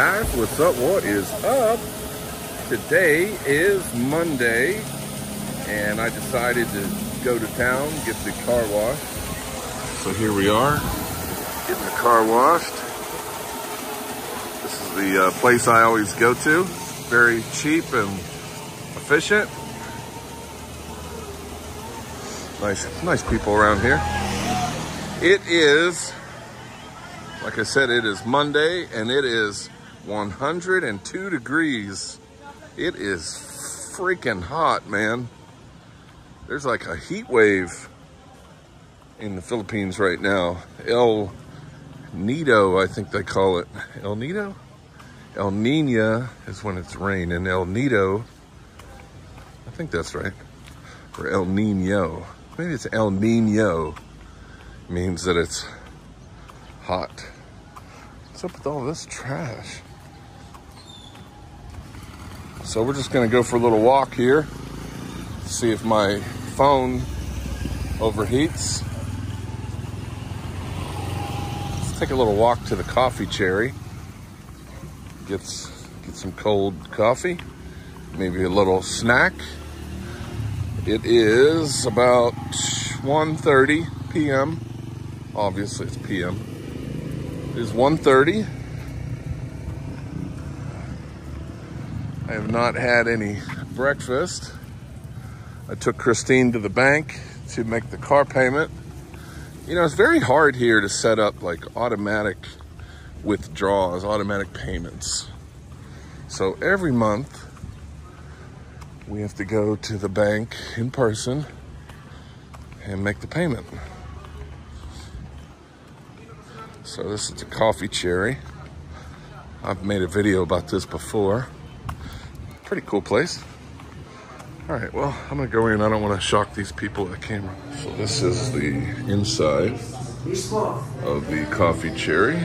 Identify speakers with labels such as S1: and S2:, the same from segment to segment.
S1: guys, what's up? What is up? Today is Monday, and I decided to go to town, get the car washed. So here we are, getting the car washed. This is the uh, place I always go to. Very cheap and efficient. Nice, nice people around here. It is like I said, it is Monday and it is 102 degrees. It is freaking hot, man. There's like a heat wave in the Philippines right now. El Nido, I think they call it. El Nido? El Nina is when it's rain, and El Nido, I think that's right. Or El Nino. Maybe it's El Nino. Means that it's hot. What's up with all this trash? So we're just gonna go for a little walk here, see if my phone overheats. Let's take a little walk to the coffee cherry. Get, get some cold coffee, maybe a little snack. It is about 1.30 p.m. Obviously it's p.m. It is 1.30. I have not had any breakfast. I took Christine to the bank to make the car payment. You know, it's very hard here to set up like automatic withdrawals, automatic payments. So every month we have to go to the bank in person and make the payment. So this is a coffee cherry. I've made a video about this before. Pretty cool place. All right, well, I'm gonna go in. I don't wanna shock these people at the camera. So this is the inside of the coffee cherry.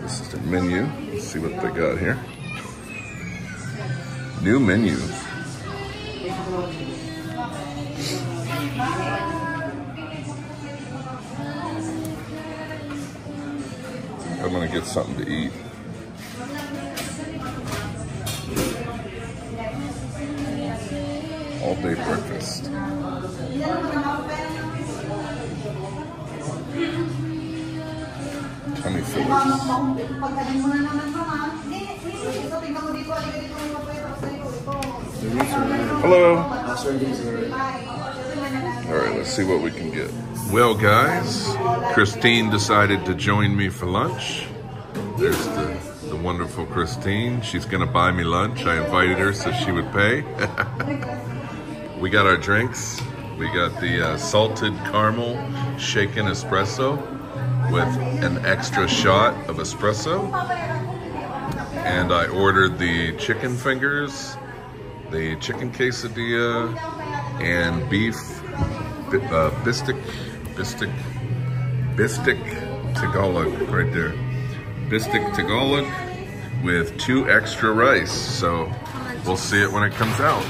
S1: This is the menu. Let's see what they got here. New menu. I'm gonna get something to eat. All day breakfast. Tummy fillers. Hello. All right, let's see what we can get. Well, guys, Christine decided to join me for lunch. There's the, the wonderful Christine. She's gonna buy me lunch. I invited her so she would pay. we got our drinks. We got the uh, salted caramel shaken espresso with an extra shot of espresso. And I ordered the chicken fingers, the chicken quesadilla, and beef uh, bistic, bistic, bistic Tagalog right there. Bistic Tagalog with two extra rice. So we'll see it when it comes out.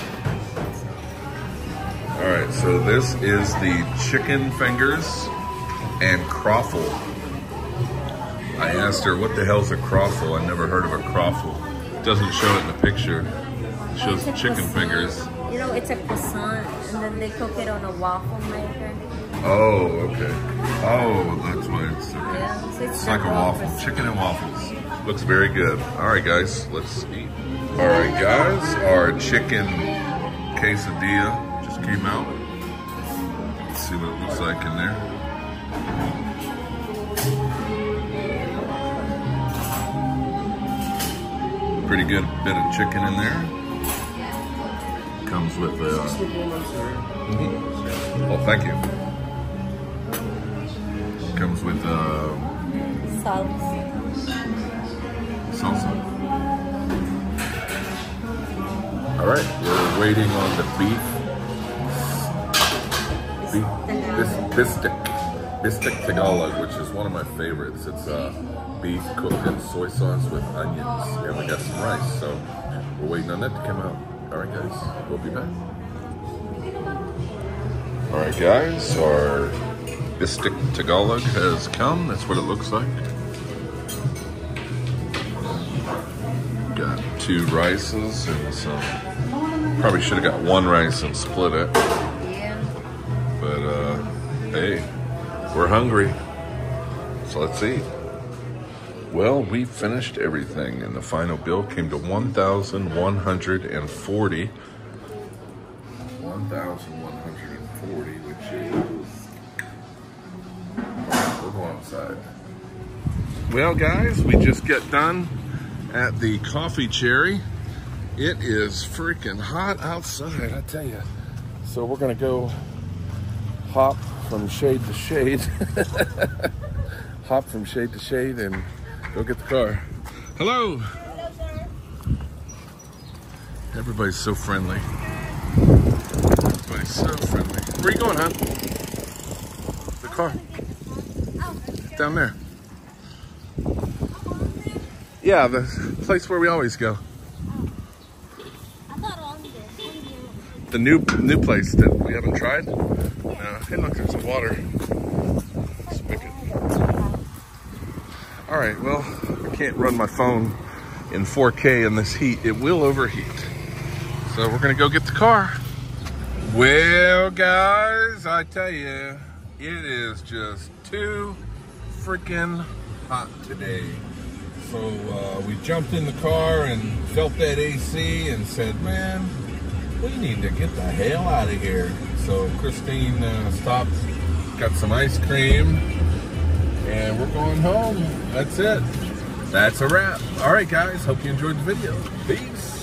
S1: All right, so this is the chicken fingers and croffle. I asked her, what the hell's a croffle? I never heard of a croffle. It doesn't show it in the picture. It shows chicken
S2: croissant.
S1: fingers.
S2: You know, it's a croissant, and then they cook it on a waffle maker.
S1: Oh, okay. Oh, that's why it's okay.
S2: Yeah, so it's,
S1: It's like a waffle,
S2: croissant.
S1: chicken and waffles. Looks very good. All right, guys, let's eat. All right, guys, our chicken quesadilla came out. Let's see what it looks like in there. Pretty good bit of chicken in there. Comes with a. Mhm. Oh, thank you. Comes with uh,
S2: Salt.
S1: salsa. All right, we're waiting on the beef this bistic, bistic Tagalog, which is one of my favorites. It's uh, beef cooked in soy sauce with onions, and we got some rice, so we're waiting on that to come out. All right, guys, we'll be back. All right, guys, our bistic Tagalog has come. That's what it looks like. Got two rices and some, probably should have got one rice and split it. Hey, we're hungry, so let's eat. Well, we finished everything, and the final bill came to one thousand one hundred and forty. One thousand one hundred and forty, which is. We'll outside. Well, guys, we just got done at the Coffee Cherry. It is freaking hot outside, I tell you. So we're gonna go hop from shade to shade. hop from shade to shade and go get the car. Hello. Everybody's so friendly. Everybody's so friendly. Where you going, huh? The car. Down there. Yeah, the place where we always go.
S3: I thought on this.
S1: The new new place that we haven't tried. No, hey look, there's some water. All right, well, I can't run my phone in 4K in this heat. It will overheat. So we're gonna go get the car. Well, guys, I tell you, it is just too freaking hot today. So uh, we jumped in the car and felt that AC and said, man, we need to get the hell out of here. So Christine uh, stopped, got some ice cream, and we're going home. That's it. That's a wrap. All right, guys. Hope you enjoyed the video. Peace.